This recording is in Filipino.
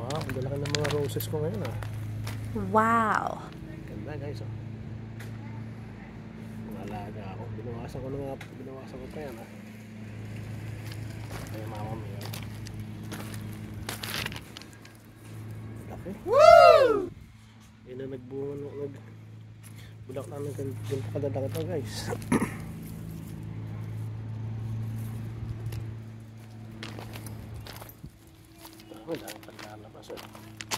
Wow, ang lalaki ng mga roses ko ngayon ah. Wow. Ganda guys oh. Mga alaga ako. Binawasan ko ng mga, binawasan ko pa yan ah. Ay, mama mo ano. yan. Laki. Woo! Yan na nagbunga ng nag bulak namin ganito kadadaki to guys. Wala, That's it.